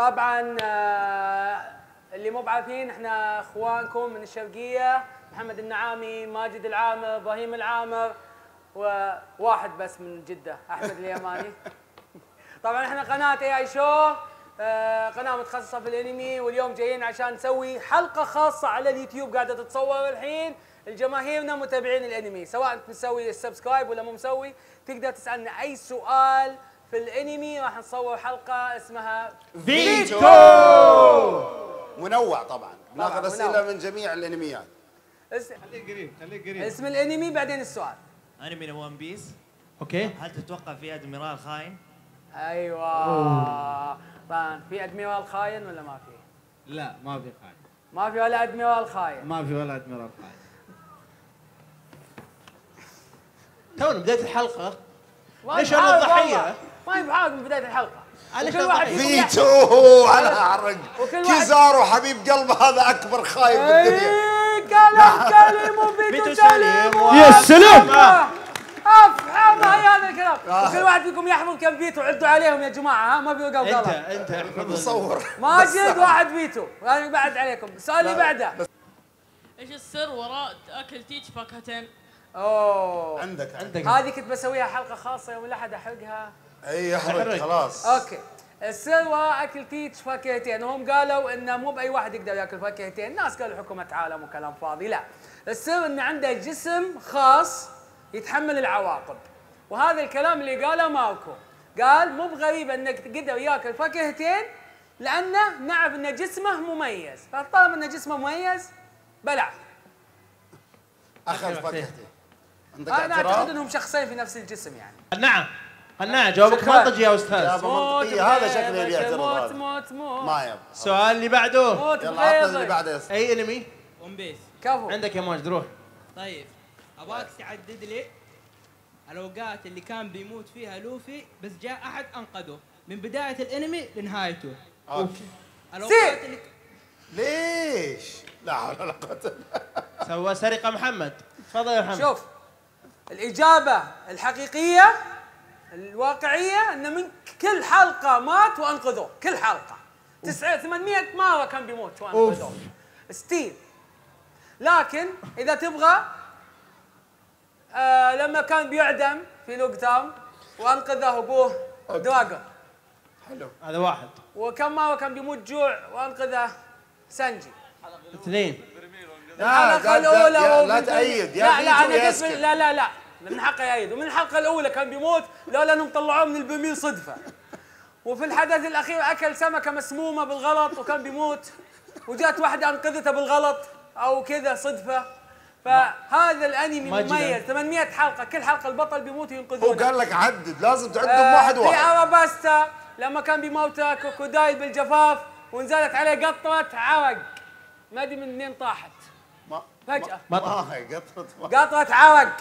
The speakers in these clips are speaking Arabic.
طبعا آه، اللي مو بعارفين إحنا إخوانكم من الشرقية محمد النعامي ماجد العامر إبراهيم العامر وواحد بس من جدة أحمد اليماني. طبعا إحنا قناة اي اي شو قناة متخصصة في الأنمي واليوم جايين عشان نسوي حلقة خاصة على اليوتيوب قاعدة تتصور الحين. الجماهيرنا متابعين الأنمي سواء انت مسوي ال subscribe ولا مو مسوي تقدر تسألنا أي سؤال في الانمي راح نصور حلقة اسمها فيتو! منوع طبعا. ناخذ. أسئلة من جميع الانميات. اس- خليك قريب اسم الانمي بعدين السؤال. أنمي ون بيس أوكي. هل تتوقع في ادميرال خاين؟ أيوه. طبعا في ادميرال خاين ولا ما في؟ لا ما في خاين. ما في ولا ادميرال خاين. ما في ولا ادميرال خاين. تونا بداية الحلقة. ليش الضحية؟ والله. ما يبحاق من بداية الحلقة. أنا واحد فيتو على عرق كيزارو حبيب قلبه هذا أكبر خايب في الدنيا. اي كلام كلم وفيتو فيتو سليم. يا سلام. أفهم هاي هذا الكلام. وكل واحد فيكم يحفظ كم فيتو عدوا عليهم يا جماعة ها ما في أنت قلق أنت احفظ مصور ماجد واحد فيتو أنا بعد عليكم. السؤال اللي بعده. إيش السر وراء أكل تيتش فاكهتين؟ أوه. عندك عندك. هذه كنت بسويها حلقة خاصة يوم الأحد أحرقها. إي احرق. خلاص. أوكي. السر وراء أكل تيتش فاكهتين هم قالوا انه مو بأي واحد يقدر يأكل فاكهتين. ناس قالوا حكومه عالم وكلام فاضي. لا. السر انه عنده جسم خاص يتحمل العواقب. وهذا الكلام اللي قاله ماركو قال مو بغريب إنك تقدر يأكل فاكهتين لأنه نعرف إن جسمه مميز. فطالما إن جسمه مميز بلع أخذ فاكهتي عندك أنا أعتقد؟ إنهم شخصين في نفس الجسم يعني. قناعه قناعه جوابك. منطقي يا أستاذ؟ هذا شكله اللي يعترض موت هذا. موت موت. ما يبغى. السؤال اللي بعده. موت يلا عطنا اللي. بعده. أي انمي ون بيس كفو. عندك يا ماجد روح. طيب. أبغاك تعدد لي الأوقات اللي كان بيموت فيها لوفي بس جاء أحد أنقذه. من بداية الإنمي لنهايته. أوكي. الأوقات اللي ليش؟ لا حول ولا قوة إلا سوى سرقة محمد. تفضل يا محمد. شوف الإجابة الحقيقية الواقعية أن من كل حلقة مات وأنقذوه. كل حلقة. تسعة 800 مرة كان بيموت وأنقذوه. still. لكن إذا تبغى آه لما كان بيعدم في لوك تاون وأنقذه أبوه دراجون حلو. هذا واحد. وكم مرة كان بيموت جوع وأنقذه؟ سانجي. اثنين. لا الحلقة لا- لا- لا في- تأيد. يا لا لا قسمي اسكت. لا لا لا. من حقه يأيد ومن الحلقة الأولى كان بيموت لولا أنهم طلعوه من البرميل صدفة. وفي الحدث الأخير أكل سمكة مسمومة بالغلط وكان بيموت وجات واحدة أنقذته بالغلط أو كذا صدفة. فهذا الأنمي ماجد. مميز 800 حلقة كل حلقة البطل بيموت هو وينقذونه قال لك عدد لازم تعدهم آه، واحد في واحد أراباستا لما كان بيموته كروكودايل بالجفاف ونزلت عليه قطرة عرق. ما أدري من منين طاحت. ما فجأة. ما ما قطرة عرق.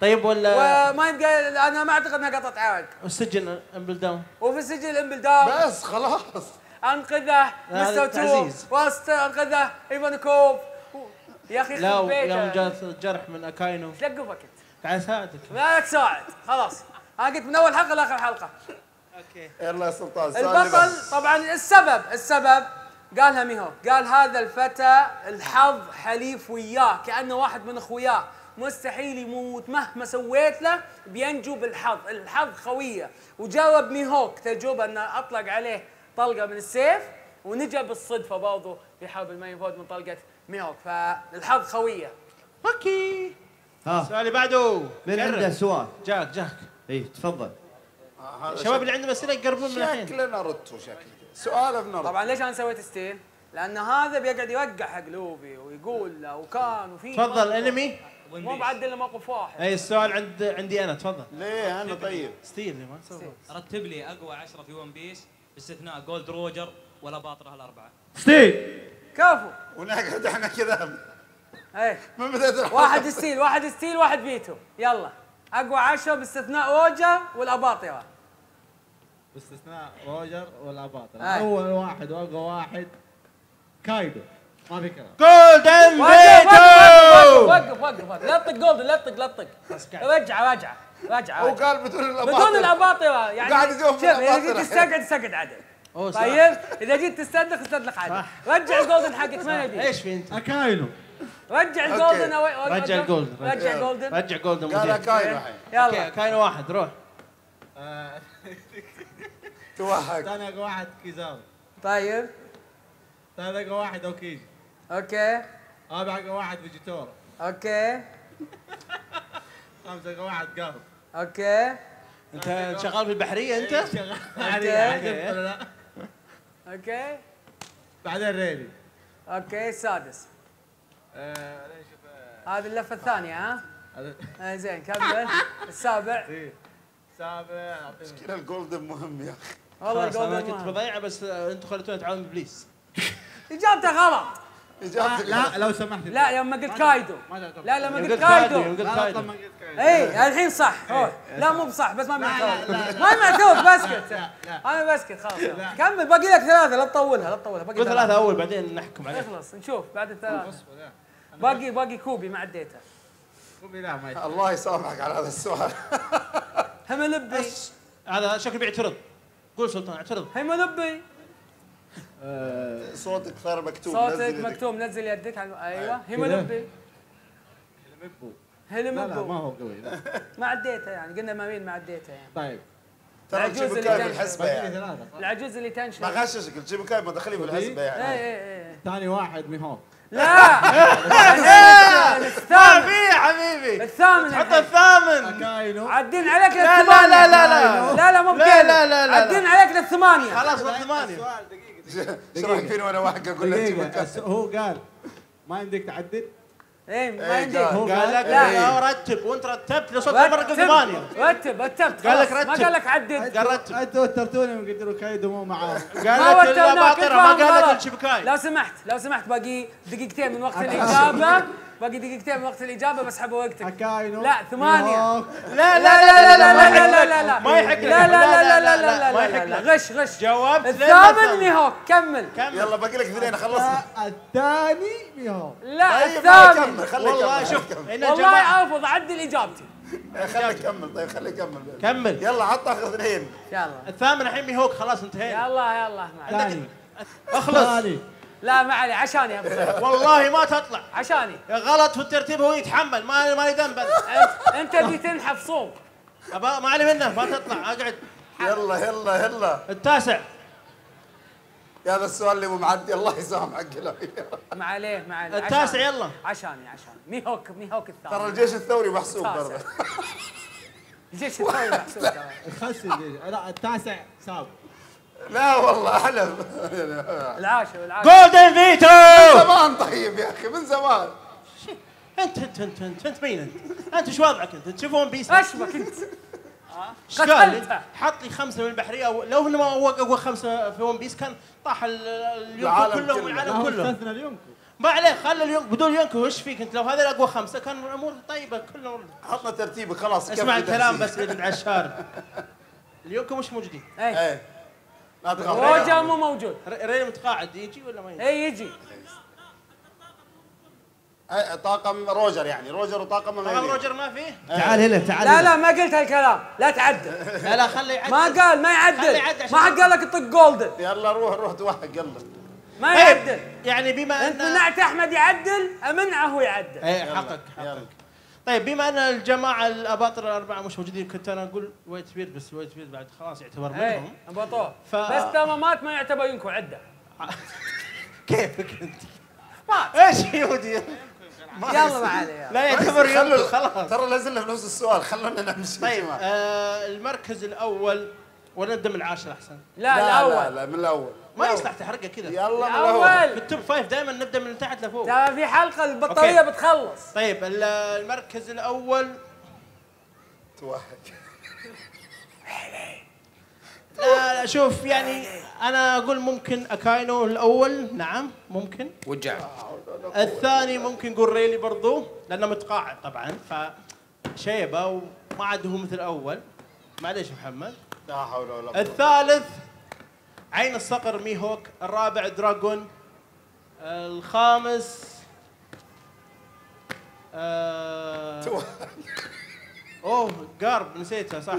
طيب ولا وما يبقى أنا ما أعتقد إنها قطعه عرق السجن امبل داون وفي سجن الامبل داون بس خلاص. أنقذه مستر تو تعزيز. واست أنقذه ايفانكوف يا أخي لا يوم جاء جرح من أكاينو. تلقفك أنت؟ تعال أساعدك. لا تساعد. خلاص. أنا قلت من أول حلقة لآخر حلقة. يلا يا سلطان. البطل. طبعا السبب السبب قالها ميهوك. قال هذا الفتى الحظ حليف وياه كأنه واحد من أخوياه. مستحيل يموت. مهما سويت له بينجو بالحظ. الحظ خوية. وجرب ميهوك تجربه انه أطلق عليه طلقة من السيف ونجا بالصدفة برضه في حرب المارين فورد من طلقة ميهوك فالحظ خوية. okay. ها. السؤال اللي بعده. من. عنده سؤال. جاك جاك. اي تفضل. آه، الشباب اللي عندهم أسئلة يقربون من الحين. شكله ناروتو شكله سؤال في ناروتو. طبعا ليش أنا سويت steal؟ لأن هذا بيقعد يوقع حق لوفي ويقول له وكان وفي تفضل انمي مو بعدل إلا موقف واحد أي السؤال عند عندي أنا تفضل. ليه؟ أنا طيب. steal ما تسوى رتب لي أقوى عشرة في ون بيس باستثناء جولد روجر ولا باطره الأربعة. steal كفو. ونقعد إحنا كذا. إيه. من بداية. واحد steal واحد steal واحد فيتو. يلا. أقوى عشرة باستثناء روجر والاباطره باستثناء روجر والاباطره آه. أول واحد وأقوى واحد. كايدو. ما في كلام. golden veto وقف وقف وقف لا تطق golden لا تطق لا تطق رجع رجع رجع هو رجع. قال بدون الأباطرة. بدون الأباطرة. يعني قاعد يجاوب شوف إذا بالأباطرة. تستقعد استقعد عدل. طيب؟ إذا جيت تستدلق استدلق عادي. رجع ال golden حقك ما نبي إيش في أنت؟ اكاينو رجع ال golden رجع ال golden رجع. golden رجع golden قال مدير. كاينو الحين. يلا كاين واحد روح. توهق. ثاني اقوى واحد كيزارو طيب. اقوى واحد اوكيجي okay. رابع اقوى واحد فوجيتورا okay. اقوى واحد قارب okay. أنت شغال في البحرية أنت؟ شغال. okay. علي ولا لا. okay. بعدين ريلي. okay السادس. آه، آه، هذه اللفة الثانية ها؟ آه زين كمل. السابع. إيه. سابع. كذا ال golden مهم يا أخي؟ والله خلاص أنا ال golden كنت. بضيعه بس أنتم خليتوني أتعاون بابليس إجابته غلط. اجابتك لا لو سمحت. لا يوم ما قلت كايدو. لا لما يوم قلت قلت كايدو. قلت لا كايدو. اي الحين صح روح لا مو بصح بس ما معتوب ما معتوب بسكت لا، لا. أنا بسكت خلاص. كمل باقي لك ثلاثة لا تطولها لا تطولها باقي قول ثلاثة. أول بعدين نحكم عليه اخلص نشوف بعد الثلاثة. باقي باقي كوبي ما عديته. كوبي لا ما. الله يسامحك على هذا السؤال. هملبي هذا شكله بيعترض. قول سلطان اعترض. هملبي صوتك صار مكتوب صوتك نزل. مكتوب نزل يدك على أيوه. هملبي مبو. هلي لا لا ما هو قوي. لا. ما عديته يعني قلنا ما مين ما عديته يعني. طيب. ترى العجوز تجيب اللي كاي لي يعني؟ العجوز اللي تنشف ما غششك تجيب كاي ما دخلي بالحسبة اي يعني اي اي ثاني واحد ميهوك لا! ما الثامن. في حبيبي. الثامن حط. الثامن. عدين عليك لا للثمانية. لا لا لا لا. لا مو لا بكذا لا لا لا. عدين عليك للثمانية. خلاص ثمانية. السؤال دقيقة. إيش رايك فيني وأنا واحد أقول الس- هو قال ما يمديك تعدل؟ إيه ما إيه، عندي. قال. هو قال لك لا. لا رتب وأنت رتبت لو صرت مرة قلت ثمانية رتب رتبت قال لك خلاص، ما رتب. قال لك عدد قال رتب. أنتوا وترتوني من قلت له كايدو مو معاه قال ما لك ما قال لك. الشبكاي لو سمحت لو سمحت باقي دقيقتين من وقت الإجابة. باقي دقيقتين من وقت الإجابة بسحب وقتك اكاينو لا، ثمانية. ميهوك. لا لا لا لا لا لا لا لا لا ما يحق. لا لا لا لا لا لا، لا ما لا يحق لا. لا غش غش جاوبت الثامن ميهوك كمل كمل يلا باقي لك اثنين خلصنا الثاني ميهوك لا طيب الثامن والله شوف والله ارفض عدل اجابتي خليه يكمل طيب خليه يكمل كمل يلا عط اخر اثنين يلا الثامن الحين ميهوك خلاص انتهينا يلا يلا اخلص لا ما علي عشاني يا أبو زيد. والله ما تطلع. عشاني. غلط في الترتيب هو يتحمل ما ما لي ذنب. انت أنت اللي تنحف صوب. أبا ما علي منه ما تطلع أقعد. يلا يلا يلا. التاسع. يا هذا السؤال اللي مو معدي الله يسامحك. ما عليه ما عليه. التاسع. يلا. عشاني عشاني. ميهوك ميهوك الثاني. ترى الجيش الثوري محسوب. برضه. الجيش الثوري محسوب. ترى. خس الجيش. لا التاسع ساب لا والله احلف العاشر العاشر. golden veto زمان طيب يا أخي من زمان. أنت أنت أنت أنت أنت مين أنت؟ أنت إيش وضعك أنت؟ تشوف ون بيس أشبك أنت. إيش قال. حط لي خمسة من البحرية لو إنه ما هو اقوى خمسة في ون بيس كان طاح ال- اليونكو العالم كلهم كله. لا والعالم كله. استثنى اليونكو. ما عليه خلي اليونكو بدون يونكو وش فيك أنت؟ لو هذول أقوى خمسة كان الأمور طيبة كلهم. حطنا ترتيبك خلاص اسمع الكلام. بس على الشارع اليونكو مش موجودين. اي إيه. لا روجر مو موجود. ر- ريلي متقاعد يجي ولا ما يجي؟ اي يجي. إيه، طاقم روجر يعني. روجر وطاقم طبعا أميري. روجر ما فيه؟ تعال هنا تعال لا لا ما قلت هالكلام. لا تعدل لا لا خليه يعدل ما قال ما خلي يعدل ما حد قال لك طق golden. يلا روح روح توهق يلا. ما طيب يعدل. يعني بما أنت ان منعت أحمد يعدل أمنعه هو يعدل. إيه يلا، حقك. حقك. طيب بما أن الجماعة الاباطره الأربعة مش موجودين كنت أنا أقول وايت بيرد بس وايت بيرد بعد خلاص يعتبر اي منهم. ابو طوف ف- بس تمامات ما يعتبر يونكو عدة. كيفك أنت؟ مات. إيش يودي؟ يلا ما عليه. لا يعتبر ينكو خلاص. ترى لازلنا في نفس السؤال خلونا نمشي طيب. آه المركز الأول ولا نبدا من العاشر أحسن. لا لا الأول. لا من الأول. ما يصلح تحرقه كذا. يلا من الأول. في ال top five دائما نبدأ من تحت لفوق. ترى في حلقة البطارية okay. بتخلص. طيب ال- المركز الأول. توهق. لا لا شوف يعني أنا أقول ممكن أكاينو الأول. نعم ممكن. وجع. الثاني ممكن نقول ريلي برضو لأنه متقاعد طبعا فشيبه وما عاد هو مثل الأول. معليش محمد. لا حول ولا قوة. الثالث عين الصقر ميهوك الرابع دراجون الخامس آه. أوه قارب نسيته صح.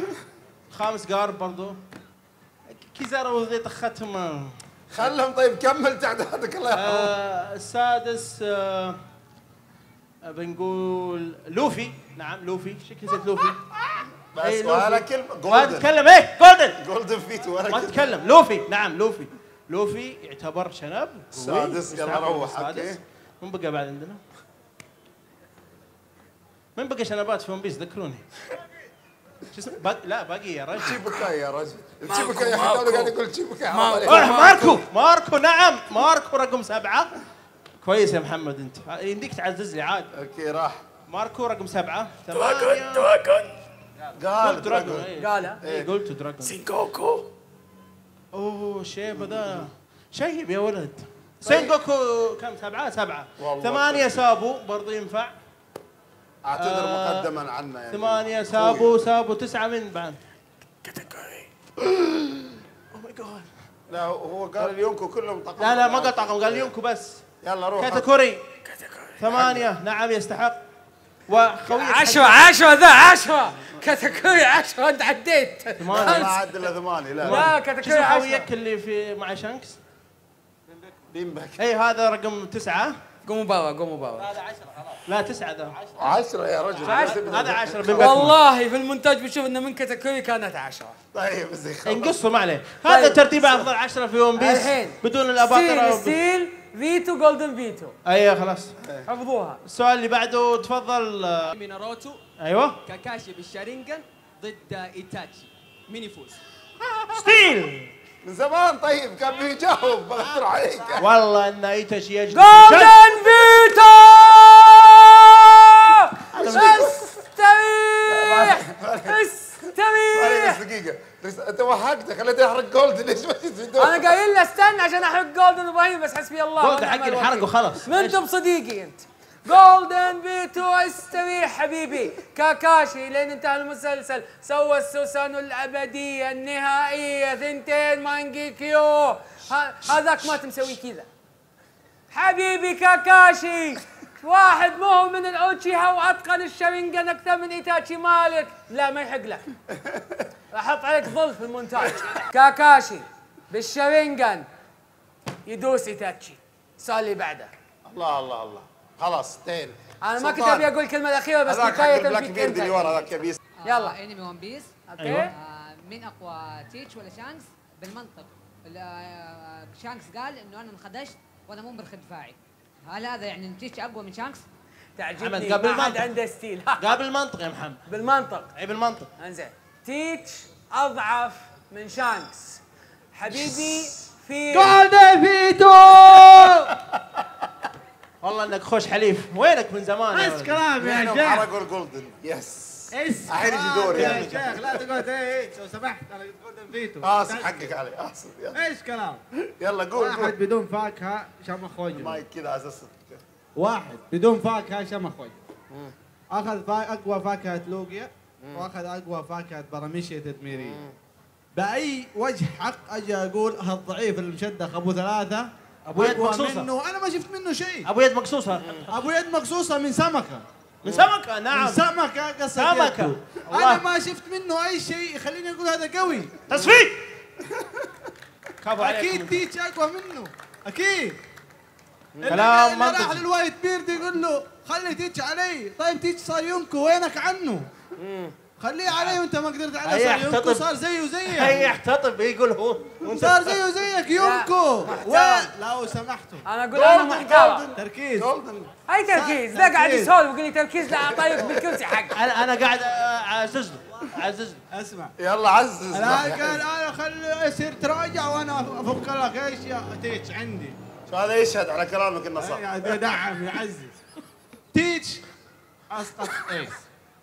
الخامس قارب برضو. كيزارو ذي طختهم خلهم طيب كمل تعدادك الله يرحمه. آه السادس آه بنقول لوفي. نعم لوفي. شكل زيت لوفي؟ بس إيه، ولا. كلمة. ما تتكلم. إيه جولدن. جولدن فيت ولا ما تتكلم. لوفي. نعم لوفي. لوفي يعتبر شنب. السادس، يلا روح،. من بقى بعد عندنا؟ من بقى شنبات في ون بيس ذكروني. شو اسمه؟ باق... لا باقي يا رجل. تشيبكاي يا رجل. تشيبكاي يا قاعد يقول. روح ماركو. ماركو. نعم. ماركو رقم سبعة. كويس يا محمد أنت. يمديك تعزز لي عاد. okay راح. ماركو رقم سبعة. ثمانية. قال دراجون. قالها إيه. قلت دراجون سينجوكو oh شيبة ذا شيب يا ولد. سينجوكو كم؟ سبعة سبعة. والله. ثمانية سابو برضو ينفع. أعتذر آه، مقدما عنا يعني. ثمانية سابو سابو تسعة من بعد. oh my God لا هو قال اليونكو كلهم طقم. لا لا ما قال طاقم قال يونكو بس. يلا روح. كاتاكوري ثمانية. نعم يستحق. وخوي عشرة عشرة ذا عشرة كاتاكوري عشرة أنت عديت ما ثمانية عاد إلا ثمانية لا لا. كاتاكوري اسمه عشرة خويك اللي في مع شانكس؟ بيمبك إي هذا رقم تسعة. قوموا برا قوموا برا لا تسعة ذا. عشرة يا رجل. هذا عشرة من بكرة. والله في المونتاج بشوف إنه من كاتاكوري كانت عشرة. طيب زي خلاص انقصوا ما عليه هذا طيب. ترتيب أفضل عشرة في ون بيس الحين. بدون steal وب- steal veto golden veto أيوه خلاص. حفظوها. السؤال اللي بعده تفضل. انمي ناروتو أيوه. كاكاشي بالشارينجان ضد إيتاتشي. مين يفوز؟ steal. من زمان طيب كان بيجاوب بغفر عليك. والله إن ايتش يجلس. golden veto بس أنت وهقته خليته يحرق golden ليش ما تدور أنا قايل له استنى عشان أحرق golden إبراهيم بس حسبي الله. golden ونعم حق. الحرق وخلاص ما انت بصديقي أنت. golden veto استريح حبيبي. كاكاشي لين انتهى المسلسل. سوى السوسانو الأبدية النهائية. ثنتين مانجيكيو. ه- هذاك ما تمسوي كذا. حبيبي كاكاشي واحد مو هو من الاوتشيها واتقن الشرينجن أكثر من ايتاتشي مالك. لا ما يحق لك. أحط عليك ظل في المونتاج. كاكاشي بالشرينجن يدوس ايتاتشي السؤال اللي بعده. الله الله الله. خلاص تين. أنا ما كنت. أبي أقول الكلمة الأخيرة بس كفايه فيك أنت. اللي ورا ذاك يبي يلا. انمي ون بيس okay. أيوة. آه، مين أقوى تيتش ولا شانكس بالمنطق. ال- آه، شانكس قال إنه أنا انخدشت وأنا مو مرخي دفاعي. هل هذا يعني إن تيتش أقوى من شانكس؟ تعجبني قبل ما حد. عنده steal. ها قابل المنطق يا محمد. بالمنطق. إي بالمنطق. إنزين. تيتش أضعف من شانكس. حبيبي في جولدن فيتو والله إنك خوش حليف. وينك من زمان يا بس؟ كلام يا شيخ؟ حرقوا الجولدن يس. اس الحين يجي دوري. يا يعني. شيخ؟ لا تقعد إيه إيه لو سمحت أنا جولدن فيتو. آسف حقك علي. آسف إيش كلام؟ يلا قول واحد بدون فاكهه شمخ وجهه مايك كذا على أساس واحد بدون فاكهه شمخ وجهه أخذ فا... أقوى فاكهة لوقيا. واخذ أقوى فاكهة براميشيا تدميريه بأي وجه حق أجي أقول هالضعيف المشدخ أبو ثلاثة؟ أبو يد أقوى مقصوصة. منه. أنا ما شفت منه شيء. أبو يد مقصوصة. أبو يد مقصوصة من سمكة. من سمكة؟ نعم. من سمكة. يده. الله. أنا ما شفت منه أي شيء. يخليني أقول هذا قوي. تصفيق. أكيد تيتش أقوى منه. أكيد. كلام اللي راح منطقي. للوايت بيرد يقول له خلي تيتش علي. طيب تيتش صار يونكو. وينك عنه؟ خليه علي وانت ما قدرت عليه صار. صار زيه زيك هي يحتطب يقول هو. صار زيه زيك. وين؟ لو سمحتوا أنا أقول أنا محترم. تركيز. أي تركيز؟ ذا قاعد. يسولف يقول لي تركيز لا طايق بالكرسي حقه أنا أنا قاعد اعزز له اعزز له اسمع. يلا عزز. أنا قال أنا خلي يصير تراجع وأنا أفك لك إيش يا تيتش عندي. شو هذا؟ يشهد على كلامك إنه صح. يدعم يعزز تيتش. اسقط ايس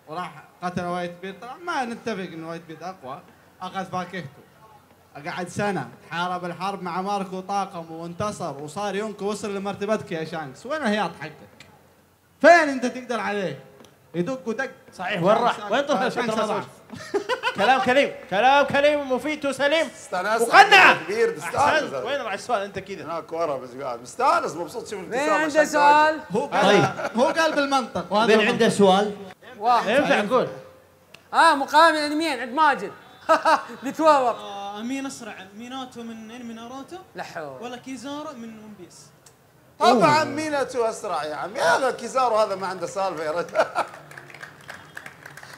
وراح قتل وايت بيرد طبعا ما نتفق ان وايت بيرد أقوى أخذ فاكهته قعد سنة حارب الحرب مع ماركو طاقم وانتصر وصار يونكو وصل لمرتبتك يا شانكس وين الهياط حقك؟ فين أنت تقدر عليه؟ يدق ودق صحيح وين راح؟ وين طلع شانكس. كلام كريم كلام كريم مفيد وسليم. استانست مقنع كبير مستانس وين راح السؤال أنت كذا؟ هناك ورا بس قاعد. مستأنس مبسوط شوف مين عنده سؤال؟ هو قال هو قال بالمنطق المنطق. عنده سؤال؟ واحد. ينفع نقول آه مقام الانميين عند ماجد. بيتورط مين أسرع؟ ميناتو من انمي ناروتو لحو ولا كيزارو من ون بيس؟ طبعا ميناتو أسرع يا عمي. هذا كيزارو هذا ما عنده سالفة يا رجل.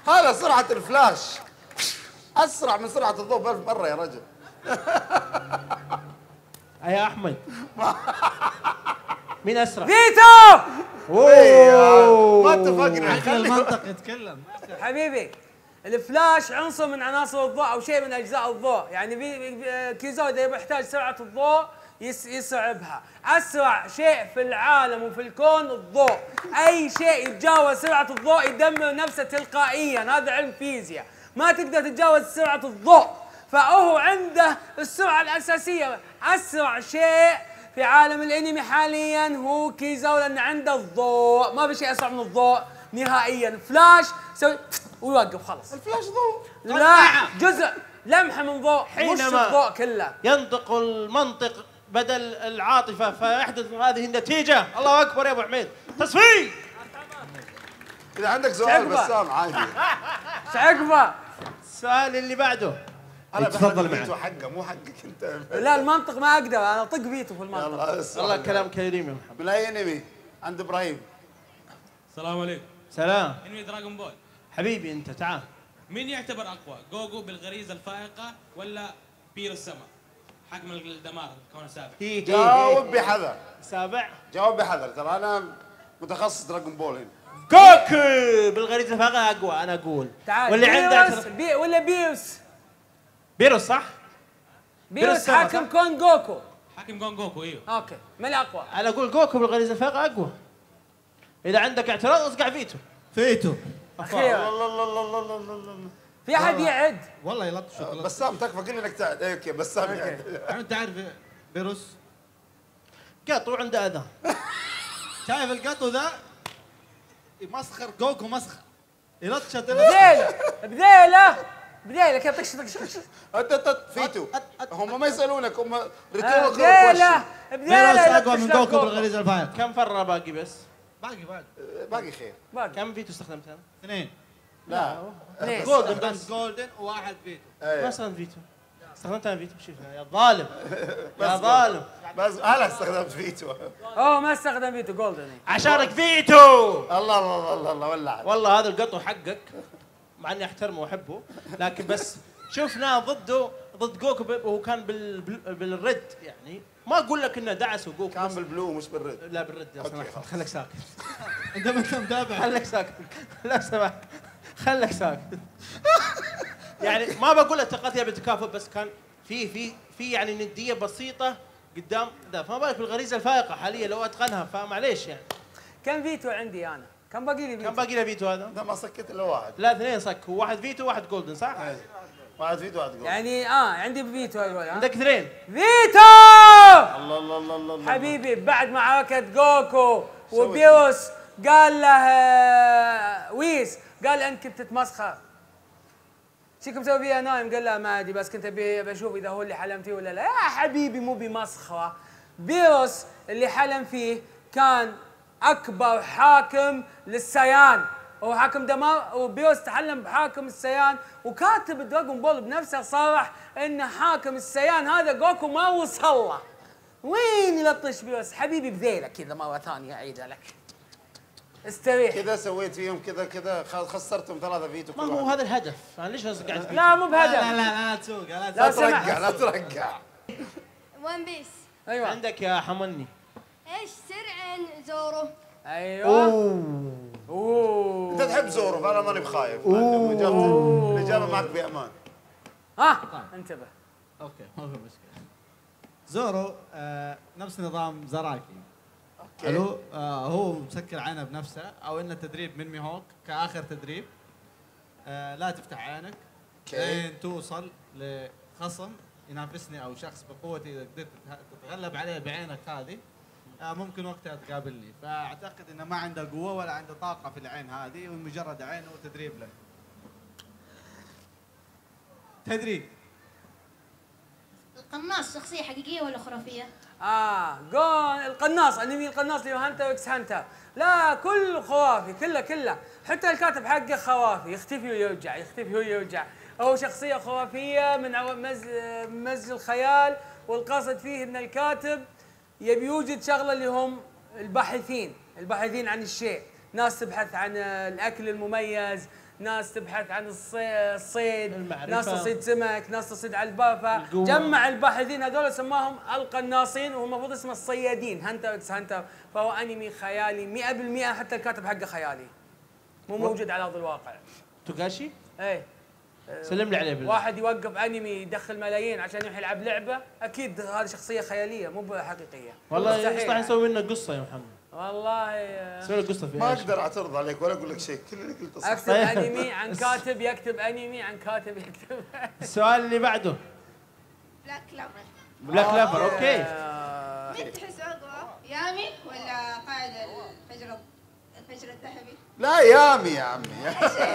هذا سرعة الفلاش. أسرع من سرعة الضوء بألف مرة يا رجل. يا أحمد؟ مين أسرع؟ فيتو! أوه. ما اتفقنا. خلي المنطق يتكلم. حبيبي الفلاش عنصر من عناصر الضوء أو شيء من أجزاء الضوء. يعني كيزارو اذا يحتاج سرعة الضوء يصعبها. أسرع شيء في العالم وفي الكون الضوء. أي شيء يتجاوز سرعة الضوء يدمر نفسه تلقائيا. هذا علم فيزياء. ما تقدر تتجاوز سرعة الضوء. فهو عنده السرعة الأساسية. أسرع شيء في عالم الأنمي حاليا هو كيزارو لأن عنده الضوء. ما في شيء أسرع من الضوء نهائيا. فلاش سوي ويوقف خلص الفلاش ضوء. لا جزء لمحة من ضوء مش حينما- الضوء كله. ينطق المنطق بدل العاطفة فيحدث هذه النتيجة. الله أكبر يا أبو حميد. تصفيق! إذا عندك سؤال. بسام عادي. إيش عقبه السؤال اللي بعده. أنا تفضل. فيتو حقه مو حقك أنت. لا المنطق ما أقدر. أنا أطق فيتو في المنطق. والله. كلام كريم يا محمد. من أي انمي عند إبراهيم. السلام عليكم. سلام. إنمي Dragon Ball. حبيبي أنت تعال. مين يعتبر أقوى جوكو بالغريزة الفائقة ولا بيرو السما حكم الدمار هي هي جاوب. بحذر. سابع؟ جاوب بحذر ترى أنا متخصص Dragon Ball هنا. جوكو بالغريزة الفائقة أقوى أنا أقول. تعال واللي عنده بي ولا بيروس بيروس صح؟ بيروس حاكم صح؟ كون جوكو. حاكم جون جوكو إيوه. أوكي من الأقوى؟ أنا أقول جوكو بالغريزة الفائقة أقوى. إذا عندك اعتراض اصقع فيتو. فيتو. أخيرا. الله الله الله الله الله الله الله في أحد يعد. والله يلطش بسام تكفى قل إنك تعد. إيه، أوكي بسام يعني يعني أنت عارف بيروس؟ قطو عنده أذى. شايف القطو ذا؟ يمسخر جوكو مسخر. يلطش بذيلة بذيلة بذيلة. كيف طش طش فيتو. هم ما يسألونك هم آه، rhetorical بذيلة بيروس بذيله أقوى من جوكو بالغريزه الفايقة كم فرة باقي بس؟ باقي باقي. باقي خير. باقي. كم فيتو استخدمت أنا؟ اثنين. لا. golden استخدمت بس golden وواحد فيتو ما استخدمت فيتو استخدمت أنا فيتو شوف يا ظالم. يا ظالم. بس أنا استخدمت فيتو أوه ما استخدم فيتو golden عشانك فيتو الله الله الله الله الله ولع. والله هذا القطو حقك مع إني أحترمه وأحبه. لكن بس شفناه ضده ضد جوكو وهو كان بال... بال... بال red يعني. ما أقول لك إنه دعس وجوكو كان بال blue مش بال red. لا بال red يا أوكي، سمحت. خليك ساكت. أنت ما انت متابع خليك ساكت. لا سمحت خليك ساكت. يعني ما بقول التقاطيع بالتكافؤ بس كان في في في يعني ندية بسيطة قدام ده. فما بالك بالغريزة الفائقة حاليا لو أتقنها فمعليش يعني. كم فيتو عندي أنا؟ كم باقي لي كم فيتو باقي له فيتو هذا؟ ده ما سكت إلا واحد. لا اثنين صك هو واحد فيتو وواحد golden صح؟ واحد فيتو واحد جول يعني آه عندي فيتو ها عندك اثنين. فيتو! الله الله الله الله حبيبي بعد معركة جوكو وبيوس قال له آه، ويس قال أنت كنت تتمسخر شو كنت مسوي فيها نايم؟ قال لا ما أدري بس كنت ابي بشوف إذا هو اللي حلم فيه ولا لا. يا حبيبي مو بمسخرة. بيوس اللي حلم فيه كان أكبر حاكم للسيان. هو حاكم دمار وبيوس تحلم بحاكم السيان وكاتب دراغون بول بنفسه صرح إن حاكم السيان هذا جوكو ما وصل له. وين يلطش بيروس حبيبي بذيلك كذا مرة ثانية اعيدها لك. استريح كذا سويت فيهم كذا كذا خ- خسرتهم ثلاثة فيتو ما هو. هذا الهدف. أنا ليش قاعد؟ لا مو لا لا بهدف لا لا تسوق لا لا. ترقع لا ترقع One Piece أيوه. عندك يا حمني. إيش سر عن زورو؟ أيوه. أوه. أنت تحب زورو فأنا ماني بخايف. الاجابه الإجابة معك بأمان. ها انتبه. أوكي ما في مشكلة. زورو آه نفس نظام زراكي. حلو آه هو مسكر عينه بنفسه أو إنه تدريب من ميهوك كآخر تدريب. آه لا تفتح عينك. لين توصل لخصم ينافسني أو شخص بقوتي إذا قدرت تت- تتغلب عليه بعينك هذه. آه ممكن وقتها تقابلني. فأعتقد إنه ما عنده قوة ولا عنده طاقة في العين هذه ومجرد عين وتدريب له. تدريب. القناص شخصية حقيقية ولا خرافية؟ آه قون القناص انمي القناص اللي هو Hunter x Hunter. لا كل خرافي كله كله. حتى الكاتب حقه خرافي يختفي ويرجع يختفي ويرجع. هو شخصية خرافيه من مز مزج الخيال والقصد فيه إن الكاتب يبي يوجد شغلة اللي هم الباحثين الباحثين عن الشيء. ناس تبحث عن الأكل المميز ناس تبحث عن الصي- الصيد المعرفة. ناس تصيد سمك ناس تصيد علبة القوة. فجمع الباحثين هذول سماهم القناصين وهم المفروض اسمه الصيادين. Hunter x Hunter. فهو أنمي خيالي 100% حتى الكاتب حقه خيالي. مو موجود على أرض الواقع. توغاشي إيه. سلم لي عليه بالله. واحد يوقف أنمي يدخل ملايين عشان يروح يلعب لعبة أكيد هذه شخصية خيالية مو حقيقيه والله يصلح. نسوي منه قصة يا محمد. والله آه، نسوي له قصة ما فيها أقدر أعترض عليك ولا أقول لك شيء كل اللي قلته صح. اكتب أنمي عن كاتب يكتب أنمي عن كاتب يكتب. السؤال اللي بعده. بلاك كلافر بلاك لافر أوكي. آه، مين تحس اقوى؟ يامي ولا قائد الفجر الفجر الذهبي؟ لا يامي يا عمي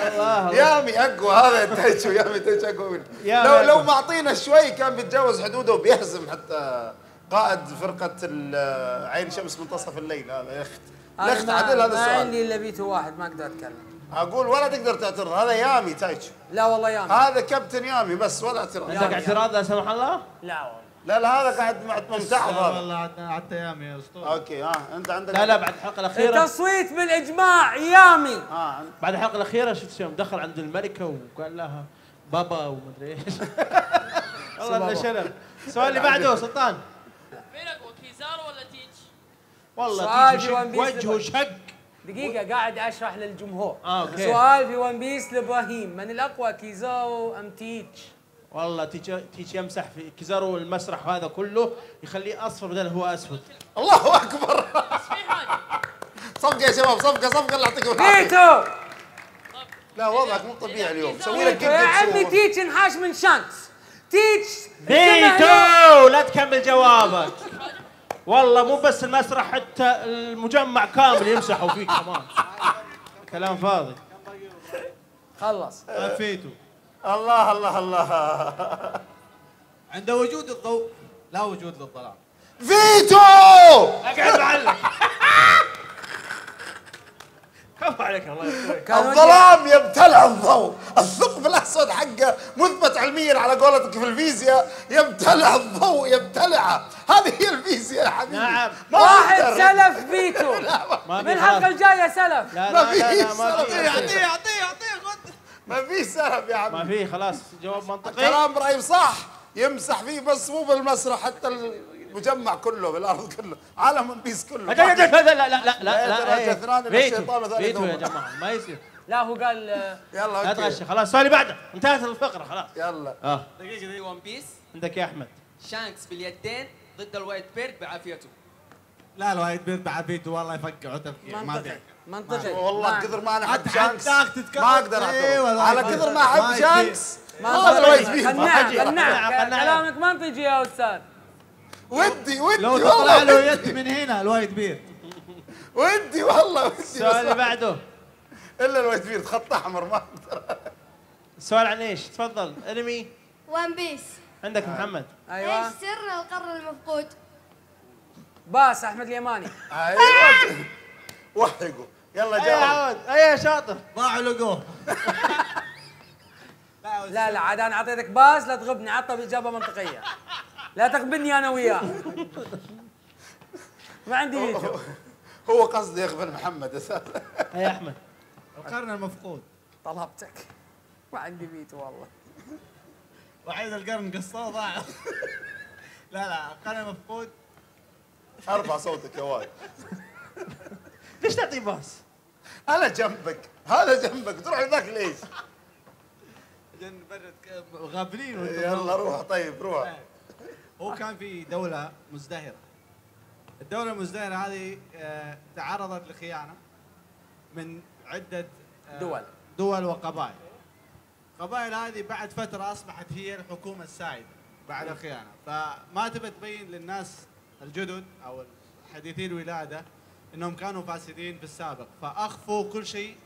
الله. يامي أقوى هذا تايتشو يامي تايتشو أقوى منه. لو. لو معطينا شوي كان بيتجاوز حدوده وبيهزم حتى قائد فرقة عين شمس منتصف الليل هذا يا اخت أنا لخت ما- عدل هذا ما السؤال. عندي إلا بيتو واحد ما أقدر أتكلم. أقول ولا تقدر تعترض هذا يامي تايتشو. لا والله يامي. هذا كابتن يامي بس ولا اعتراض. عندك اعتراض لا سمح الله؟ لا والله. لا لا هذا قاعد مع- ممتعض هذا. والله حتى أيام يا أسطورة. أوكي ها أنت عندك لا لا بعد الحلقة الأخيرة. التصويت بالإجماع يامي. ها بعد الحلقة الأخيرة شفت يوم دخل عند الملكة وقال لها بابا ومدري إيش. والله إنه شلل. السؤال اللي بعده سلطان مين اقوى كيزارو ولا تيتش؟ والله في One Piece وجهه. شق دقيقة قاعد أشرح للجمهور. آه، أوكي. سؤال في One Piece لابراهيم من الأقوى كيزارو أم تيتش؟ والله تيتش تيتش يمسح في كيزارو المسرح هذا كله يخليه أصفر بدل هو أسود. الله أكبر. صفقة يا شباب صفقة صفقة الله يعطيكم العافية. فيتو لا وضعك مو طبيعي اليوم. سوي لك يا عمي تيتش انحاش من شانكس تيتش فيتو لا تكمل جوابك. والله مو بس المسرح حتى المجمع كامل يمسحوا فيك كمان. كلام فاضي. خلص. كفيته الله الله الله. عند وجود الضوء لا وجود للظلام. فيتو! أقعد معلق كفو عليك الله الظلام يبتلع الضوء. الثقب الأسود حقه مثبت علميا على قولتك في الفيزياء يبتلع الضوء يبتلعه هذه هي الفيزياء يا حبيبي. نعم. ما واحد أقدر. سلف بيتو ما من خلاص. الجاية سلف. لا ما لا في لا, لا ما سلف. في. أعطيه أعطيه أعطيه خذ. ما في سبب يا ما عمي في خلاص. جواب منطقي. كلام إبراهيم صح. يمسح فيه بس مو بالمسرح حتى مجمع كله بالأرض كله عالم ون بيس كله. لا لا لا لا لا لا لا لا لا لا لا لا لا لا هو قال يلا لا تغشي خلاص لا لا بعده. انتهت الفقرة خلاص. يلا. آه. دقيقة دقيقة One Piece. عندك يا أحمد. شانكس باليدين ضد ال Whitebeard بعافيته. لا ال Whitebeard بعافيته والله يفقعوا تفقيع ما أدري. منطقي. والله كثر ما أنا أحب شانكس. ما أقدر إيه، على كثر ما أحب شانكس ما أقدر. قنعك قنعك كلامك منطقي يا أستاذ. ودي ودي لو تطلع له ودي. يد من هنا ال Whitebeard ودي والله ودي السؤال اللي بعده. إلا ال Whitebeard خط أحمر ما أقدر. السؤال عن إيش؟ تفضل. انمي One Piece عندك محمد. أيوه. إيش سر القرن المفقود؟ pass أحمد اليماني. أيوه. وحقوا يلا اي جاوب. عود. اي شاطر. ضاعوا لقوه. لا لا عاد أنا أعطيتك pass لا تغبني عطى باجابه منطقية. لا تغبني أنا وياه. ما عندي فيديو هو قصدي يغفل محمد. أساسا أي أحمد؟ القرن المفقود. طلبتك. ما عندي فيديو والله. وحيد القرن قصوه ضاع لا لا القرن المفقود. أرفع صوتك يا واد. ليش تعطيه باص؟ أنا جنبك. هذا جنبك. تروح لذاك ليش؟ جن برد غابلين وأنتم يلا روح. طيب روح. هو كان في دولة مزدهرة. الدولة المزدهرة هذه آه، تعرضت لخيانة من عدة آه، دول. دول وقبائل. القبائل هذه بعد فترة أصبحت هي الحكومة السائدة بعد الخيانة. فما تبى تبين للناس الجدد أو حديثي الولادة إنهم كانوا فاسدين في السابق. فأخفوا كل شيء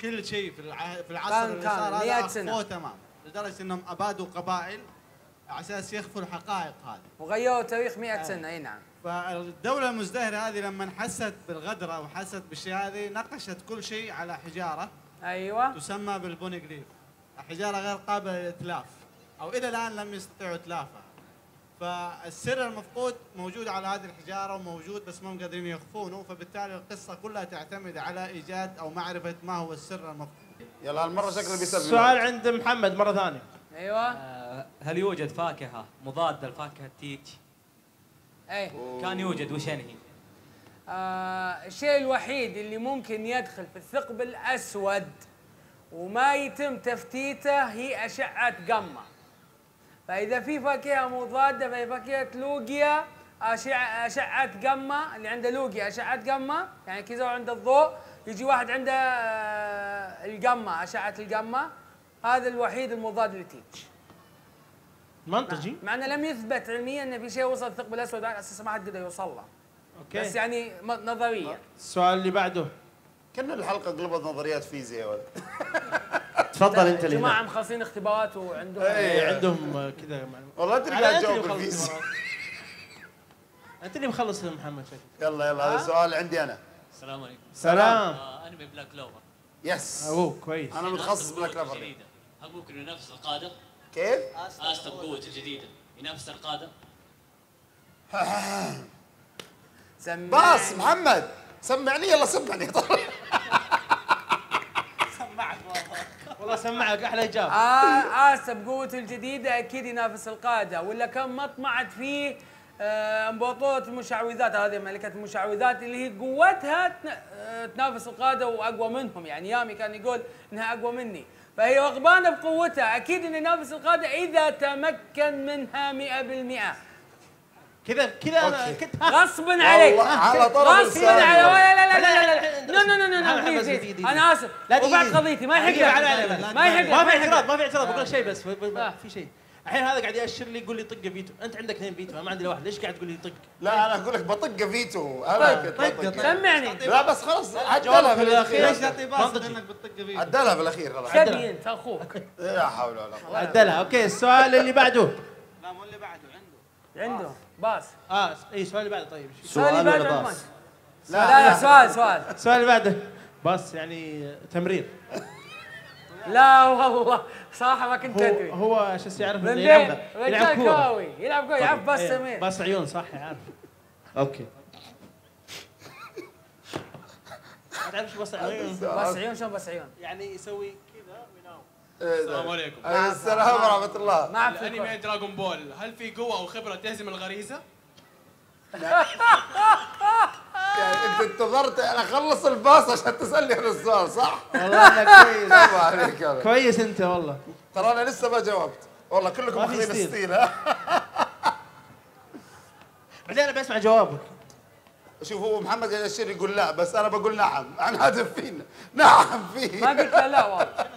كل شيء في الع... في العصر كان- اللي صار 100 هذا. أخفوه تمام لدرجة إنهم أبادوا قبائل على أساس يخفوا الحقائق هذه. وغيروا تاريخ 100 سنة أي نعم. فالدولة المزدهرة هذه لما حست بالغدرة وحست بالشيء هذه نقشت كل شيء على حجارة أيوه. تسمى بالبونيغليف حجاره غير قابلة للاتلاف أو إلى الآن لم يستطيعوا إتلافها. فالسر المفقود موجود على هذه الحجارة وموجود بس ما هم قادرين يخفونه فبالتالي القصة كلها تعتمد على إيجاد أو معرفة ما هو السر المفقود. يلا هالمرة شكله بيسبب سؤال عند محمد مرة ثانية. أيوه. آه، هل يوجد فاكهة مضادة لفاكهة التيتش؟ اي كان يوجد وش هي؟ آه الشيء الوحيد اللي ممكن يدخل في الثقب الأسود وما يتم تفتيته هي أشعة جاما فإذا في فاكهة مضادة فهي فاكهة لوجيا أشعة أشعة جاما اللي عنده لوجيا أشعة جاما يعني كذا عنده الضوء يجي واحد عنده آه، الجاما أشعة الجاما هذا الوحيد المضاد للتيتش منطقي. مع أنه لم يثبت علميا أن في شيء وصل الثقب الأسود على أساس ما حد قدر يوصل له أوكي. بس يعني نظريا السؤال اللي بعده. كنا الحلقة قلبت نظريات فيزياء يا ولد تفضل أنت اللي جماعة مخلصين اختبارات وعندهم إيه، عندهم كذا. والله أنت اللي على قاعد أنت اللي تجاوب مخلص الفيزياء. أنت اللي مخلص محمد شكلك. يلا يلا هذا سؤال عندي أنا. السلام عليكم. سلام. أنمي Black Clover. Yes. اوه كويس. أنا متخصص Black Clover جديدة هل ممكن ينافس القادة؟ كيف؟ استا بقوته الجديدة. ينافس القادة؟ سمعني. pass محمد. سمعني يلا سمعني. والله. سمعك أحلى إجابة. آه آسف بقوته الجديدة أكيد ينافس القادة. ولا كان مطمعت فيه آه، امبراطورة المشعوذات هذه ملكة المشعوذات اللي هي قوتها آه، تنافس القادة وأقوى منهم. يعني يامي كان يقول إنها أقوى مني. فهي غضبانة بقوتها أكيد إنه ينافس القادة إذا تمكن منها 100% كذا كذا أنا كنت غصبا عليك على طرف غصبا. عليك لا لا لا لا لا لا لا لا لا لا. أنا اسف لا وبعد. قضيتي ما يحق دقيقة، لك. لا، لا، لا، لا. ما يحق ما في اعتراض. ما في اعتراض بقول شيء بس آه. في شيء الحين هذا قاعد يأشر لي يقول لي طق فيتو. أنت عندك اثنين فيتو ما عندي الا واحد ليش قاعد تقول لي طق؟ لا أنا أقول لك بطق فيتو. أنا كنت بطق. سمعني. لا بس خلاص عدلها في الأخير. ليش الاخير تعطي pass. إنك بتطق فيتو عدلها في الاخير خلاص شبي أنت أخوك. لا حول ولا قوة. عدلها. أوكي السؤال اللي بعده. لا مو اللي بعده عنده. عنده. pass. آه اي السؤال اللي بعده. طيب السؤال اللي سؤال بعده. pass؟ لا لا سؤال سؤال. السؤال اللي بعده. بس يعني تمرير. لا والله. صراحة ما كنت هو أدري. هو شو اسمه يعرف بين يلعب يلعب كاوي يلعب كورة يعرف pass إيه، سمير. pass عيون صح يعرف أوكي. ما تعرف شو pass عيون pass عيون؟ شلون pass عيون؟ يعني يسوي كذا وينام السلام عليكم. السلام ورحمة الله. ما أعرف الأنمي Dragon Ball هل في قوة أو خبرة تهزم الغريزة؟ يعني انت انتظرت أنا اخلص الباص عشان تسألني هذا السؤال صح؟ والله إنك كويس. عليك هذا كويس انت والله. ترى أنا لسه ما جاوبت. والله كلكم أخذين ستيل. بعدين أنا بسمع جوابك. شوف هو محمد قاعد يشير يقول لا بس أنا بقول نعم. أنا هدف فينا. نعم فيه. ما قلت له لا والله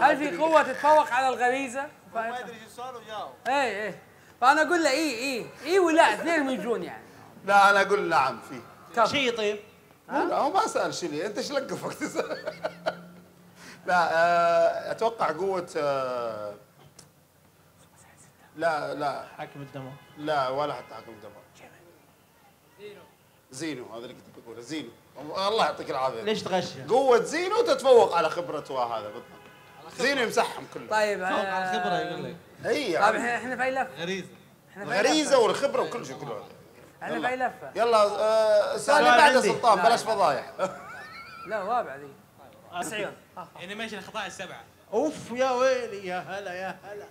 هل في قوة تتفوق على الغريزة؟ ما يدري إيش السؤال وجاوب. اي اي فأنا أقول له اي اي اي ولا اثنين يجون يعني. لا أنا أقول نعم فيه. شيء طيب لا هو ما سأل شو لي أنت إيش لقفك؟ تسال لا آه، أتوقع قوة آه، لا لا. حاكم الدمار. لا ولا حتى حكم دمار زينو. هذا اللي كنت بقوله زينو. الله يعطيك العافية. ليش تغش؟ قوة زينو تتفوق على خبرته هذا بالضبط. زينو يمسحهم كلهم. طيب على آه، الخبره يقول لك. إي طيب إحنا في أي لفه غريزة. إحنا في أي الغريزة لفة؟ والخبرة وكل شيء كله. إحنا في اي لفه يلا آه، السؤال اللي بعده عندي. سلطان لا. بلاش فضايح. لا رابعه ذي. عيون animation الخطايا السبعة. أوف يا ويلي يا هلا يا هلا.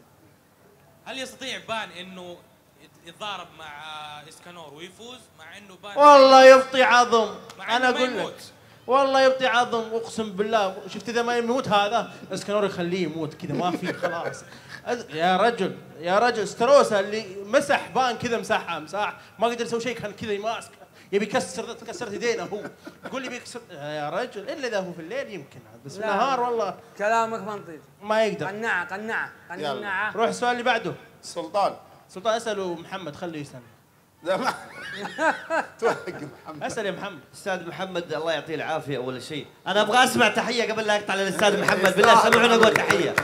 هل يستطيع بان إنه يت- يتضارب مع إسكانور ويفوز مع إنه بان والله يبطي عظم. أنا أقول لك. والله يبطي عظم أقسم بالله. شفت إذا ما يموت هذا اسكنور يخليه يموت كذا ما في خلاص. يا رجل يا رجل ستروسا اللي مسح بان كذا مسحها مساح. ما قدر يسوي شيء كان كذا ماسك يبي يكسر تكسرت يدينا هو. يقول لي بيكسر يا رجل إلا إذا هو في الليل يمكن. بس في. النهار والله كلامك منطقي. ما يقدر. قناعة قناعة قناعة. روح السؤال اللي بعده. سلطان. سلطان اساله محمد خليه يسأل. لا ما توهق محمد. أسأل يا محمد. أستاذ محمد الله يعطيه العافية أول شيء. أنا أبغى أسمع تحية قبل لا أقطع للأستاذ محمد. بالله سمعونا أقول تحية.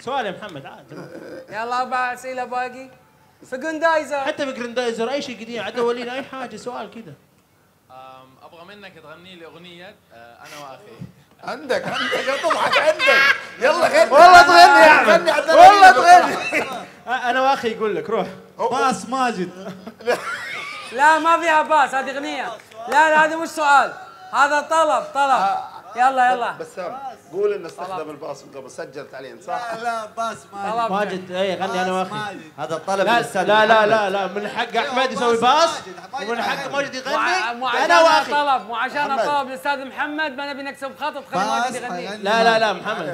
سؤال يا محمد عاد. يلا أربع أسئلة باقي. فجندايزر حتى بجرندايزر أي شيء قديم عاد ولينا أي حاجة سؤال كذا. أبغى منك تغني لي أغنية آه، أنا وأخي. عندك عندك تضحك عندك. يلا غني. والله تغني يا احمد والله غني. تغني. أنا وأخي يقول لك روح. pass ماجد. لا ما فيها pass هذه أغنية. لا لا هذا مش سؤال. هذا طلب طلب. يلا يلا. بسام. قول إنه استخدم ال pass من قبل سجلت عليه صح؟ لا لا pass ماجد ماجد اي غني أنا وأخي. هذا الطلب لا لا لا. لا لا من حق أحمد يسوي pass. ومن حق ماجد يغني. مو أنا عشان وأخي. طلب. مو عشان محمد. طلب الاستاذ محمد ما نبي نكسب خط تخلي pass ماجد يغني. لا لا لا محمد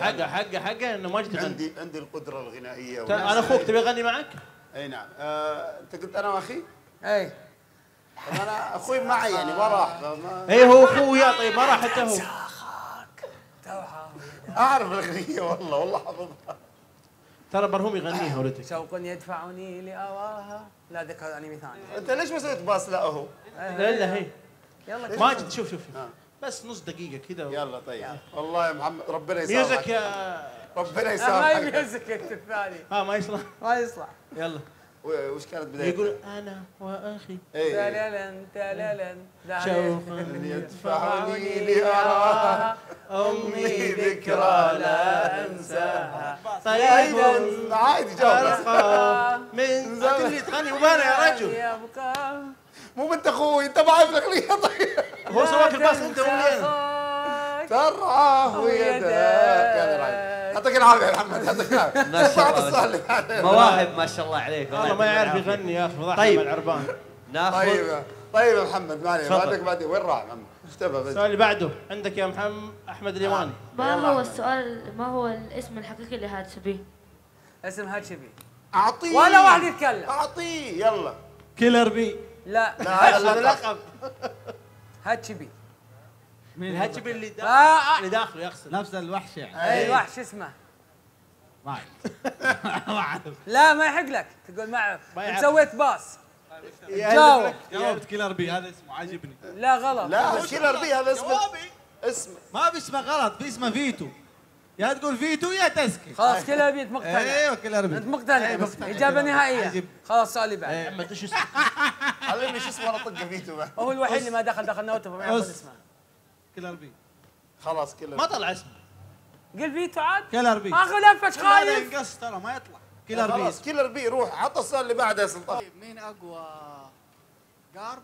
حقه حقه حقه إنه ماجد يغني. عندي عندي القدرة الغنائية أنا أخوك تبي اغني معك؟ أي نعم. آه، أنت قلت أنا وأخي؟ اي أنا أخوي معي يعني ما راح. اي هو اخويا طيب ما راح حتى هو. أعرف الاغنيه والله والله حافظها. ترى مرهوم يغنيها ولدك شوق يدفعني لأواها. لا ذكر هذا انمي ثاني أنت ليش ما سويت باص؟ لا هو؟ لا لا هي. يلا ماجد شوف شوف آه. بس نص دقيقة كذا يلا طيب. والله يا محمد ربنا يسامحك. ميوزك يا ربنا ما يسامحك. يميزك انت الثاني آه ما يصلح. ما يصلح. يلا. وش كانت بدايتها؟ يقول أنا وأخي. إيه. تلالن تلالن. شوقا يدفعني لأراها أمي ذكرى لا أنساها. طيب. عادي جاوب من زمان تغني ومانا يا رجل. يبقى مو انت أخوي أنت معي في الاغنيه طيب. هو سواك الباص أنت وين ترعاه يدك يلا رايح. يعطيك العافية يا محمد يعطيك العافية. ما شاء الله. مواهب ما شاء الله عليك. والله ما يعرف. يغني يا أخي فضحنا طيب. العربان ناخذ. طيب طيب يا محمد ما عليك. بعدك بعدين. وين راح محمد؟ اختفى السؤال اللي بعده. عندك يا محمد أحمد اليماني. ما يلا هو. السؤال ما هو الاسم الحقيقي لهاتشبي؟ اسم هاتشبي أعطيه. ولا واحد يتكلم. أعطيه يلا. كيلر بي. لا. لا هذا اللقب لقب. هاتشبي الهجبي اللي آه، داخل آه. اللي داخله يغسل. نفس الوحش يعني. أي. وحش اسمه. ما أعرف. لا ما يحق لك. تقول ما أعرف. انت يعرف. سويت باص. جاوب. جاوبت كيلر بي هذا اسمه عاجبني. لا غلط. لا كيلر بي هذا اسمه. اسم. ما في اسمه غلط في اسمه فيتو. يا تقول فيتو يا تسكي خلاص كلها بيت مقتنع. أيوه كيلر بي أنت مقتنع. إيه،. إجابة نهائية. عجيب. خلاص السؤال اللي بعده محمد إيش اسمه؟ علمني شو اسمه؟ أنا طقه فيتو بعد. هو الوحيد اللي ما دخل دخل نوتة فما يعرفون أس. اسمه. كيلر بي خلاص كيلر ما طلع اسمه. قل فيتو عاد كيلر بي اخذ لفش هذا خايف. ينقص ترى ما يطلع. كيلر بي خلاص كيلر بي روح عط السؤال اللي بعده يا سلطان. طيب مين أقوى قارب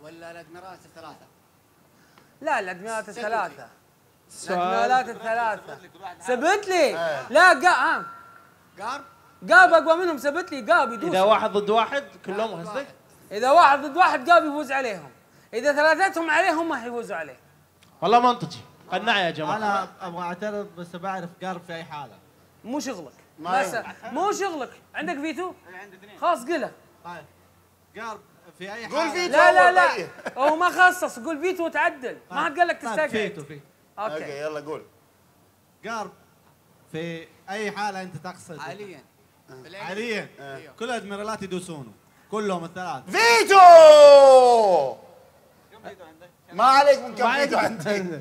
ولا الادميرالات الثلاثة؟ لا الادميرات الثلاثة. سؤال. الادميرات الثلاثة. ثبت لي؟ لا قا ها. قارب؟ قاب أقوى منهم ثبت لي قاب يدوس. إذا واحد ضد واحد كلهم قصدك؟ إذا واحد ضد واحد قاب يفوز عليهم. إذا ثلاثتهم عليهم ما حيفوزوا عليه. والله منطقي. قناع يا جماعة. أنا أبغى اعترض بس بعرف قارب في أي حالة. مو شغلك. ما بس مو شغلك. عندك فيتو؟ عندي اثنين. خلاص قله طيب. قارب في أي قول حالة؟ فيتو لا لا لا. طيب. هو ما خصص. قول فيتو وتعدل. ما حد قال لك طيب، تستقعد. فيتو في Okay. Okay يلا قول. قارب في أي حالة أنت تقصد؟ حاليا. حاليا. كل الادميرالات يدوسونه كلهم الثلاث فيتو! ما عليك من كم فيتو عندي.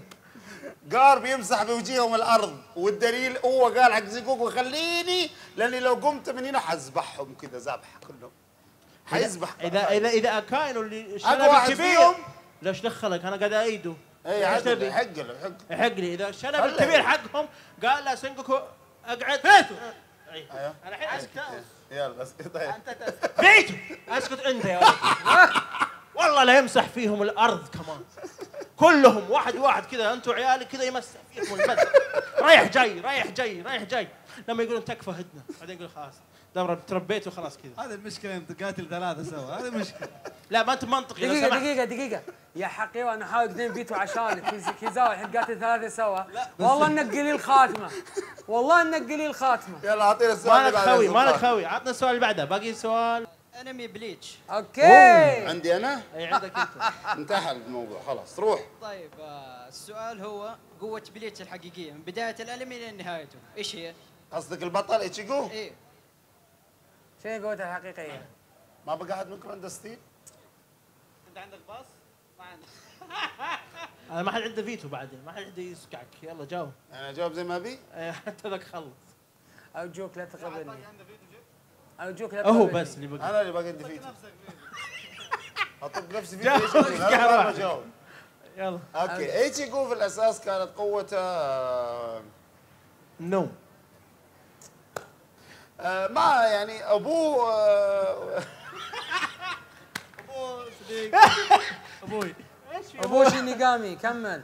قارب يمسح بوجيههم الأرض والدليل هو قال حق زيكوكو خليني لأني لو قمت من هنا حذبحهم كذا ذبح كلهم. حيذبح. اذا اذا اذا كانوا اللي أقوى واحد الكبير فيهم. ليش دخلك؟ أنا قاعد ايده اي عدل تبي؟ حق له حق. لي. إذا الشنب خله. الكبير حقهم قال لا سنجوكو أقعد. فيتو أيوه. أنا الحين أسكت. يلا طيب. فيتو أسكت أنت يا ولد. والله لا يمسح فيهم الأرض كمان. كلهم واحد واحد كذا أنتم عيالي كذا يمسح فيهم المسح. رايح جاي رايح جاي رايح جاي. لما يقولون تكفى هدنا بعدين يقول خلاص. دام تربيتوا خلاص كذا. هذه المشكلة يوم تقاتل ثلاثة سوا. هذه مشكله لا ما أنت منطقي سمحت. دقيقة دقيقة. يا حقي وأنا احاول اثنين فيتو عشانك في كيزاوي الحين قاتل ثلاثة سوا. والله انك قليل خاتمة والله انك قليل خاتمة يلا أعطينا السؤال اللي مالك خوي. مالك خوي. عطنا السؤال اللي بعده. باقي سؤال. انمي بليتش okay عندي أنا؟ أي عندك أنت. انتهى الموضوع. خلاص روح. طيب آه السؤال هو قوة بليتش الحقيقية من بداية الأنمي لين نهايته. إيش هي؟ قصدك البطل ايتشيجو إيه. شنو قوته الحقيقية؟ ما بقى أحد منكم عنده steal؟ أنت عندك pass؟ ما عندي أنا ما حد عنده فيتو بعدين ما حد عنده يسكعك. يلا جاوب. أنا جاوب زي ما أبي؟ إيه، حتى ذاك خلص. أرجوك لا تقبلني ارجوك لا هو بس اللي بقى. أنا اللي باقي عندي فيتو أطب نفسي إيش أنا؟ بجاوب يلا. okay. ايتشيجو في الأساس كانت قوته آه، النوم آه، ما يعني ابوه آه، أبوي. أبو شينيغامي كمل.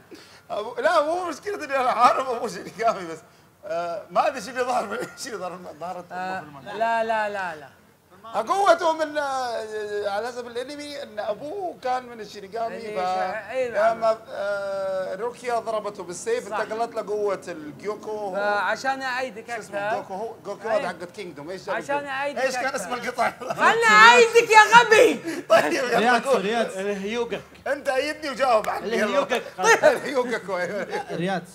أبو لا مو مشكلة إني أنا عارف أبو شينيغامي بس آه، ما أدري شو اللي ظهر شو اللي ظهر ظهرت آه، لا لا لا لا قوته من آه، على حسب الانمي إن أبوه كان من الشينيغامي ف إيه، أيوة. لما آه، روكيا ضربته بالسيف. انتقلت له قوة الجيوكو فعشان اعيدك شو اسمه أكثر جوكو هو جوكو. هذا حقت كينجدوم إيش عشان أعيدك إيش كان. اسم القطع خلنا أعيدك يا غبي طيب يلا قول. رياتسو الهيوغا أنت ايدني وجاوب عني. هيوغا الهيوغاكو أيوة. رياتسو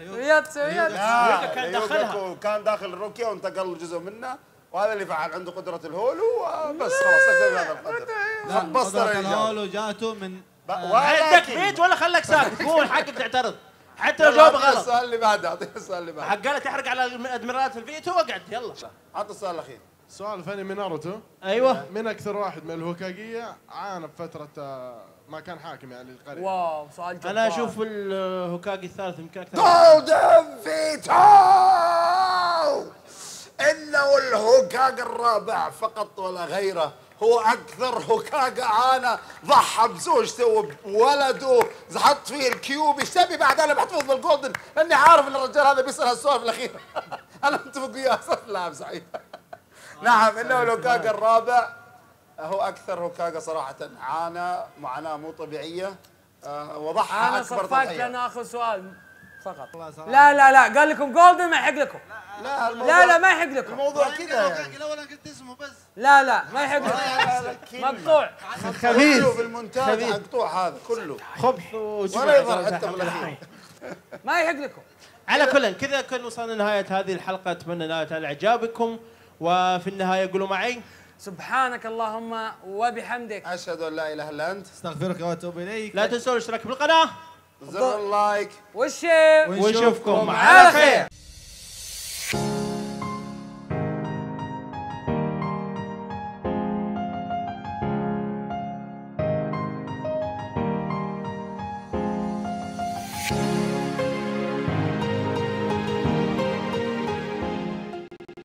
رياض رياض لا كان داخلها. الهيوغاكو كان داخل روكيا وانتقل جزء منه وهذا اللي فعل عنده قدرة الهولو وبس خلاص بهذا القدر. خبصت. الهولو جاته من ب- عندك ولكن بيت ولا خلك ساكت؟ قول حقك تعترض. حتى لو جاوب غلط. السؤال اللي بعده اعطيني السؤال اللي بعده. حق قال تحرق على ادميرالات الفيتو واقعد يلا. عط السؤال الأخير. سؤال فني من ناروتو. أيوه. من أكثر واحد من الهوكاجية عانى بفترة آه، ما كان حاكم يعني القرية. wow سؤال جبار. أنا أشوف الهوكاجي الثالث يمكن أكثر جولدن فيتو إنه الهوكاج الرابع فقط ولا غيره. هو أكثر هوكاج عانى. ضحى بزوجته وبولده حط فيه الكيوب. إيش تبي بعد أنا محفوظ بال golden. لأني عارف إن الرجال هذا بيسال هالسؤال في الأخير. أنا متفق وياه. صف لا صحيح. نعم إنه الهوكاج الرابع. هو أكثر هوكاجا صراحة. عانى معاناة مو طبيعية. آه، وضحى أنا أكبر صفقت لأن آخر سؤال فقط. لا لا لا قال لكم جولدن ما يحق لكم. لا الموضوع لا لا ما يحق لكم. الموضوع كذا يعني. الأول أنا قلت اسمه بس. لا لا ما يحق لكم. مقطوع. خبيث. كله في المونتاج. مقطوع هذا كله. خبث ولا يظهر حتى في الاخير ما يحق لكم. على كل كذا كنا وصلنا لنهاية هذه الحلقة. أتمنى انها اعجابكم وفي النهاية قولوا معي. سبحانك اللهم وبحمدك. أشهد أن لا إله إلا أنت. استغفرك وأتوب إليك. لا تنسوا الاشتراك بالقناة. زر اللايك. والشير ونشوفكم على على خير.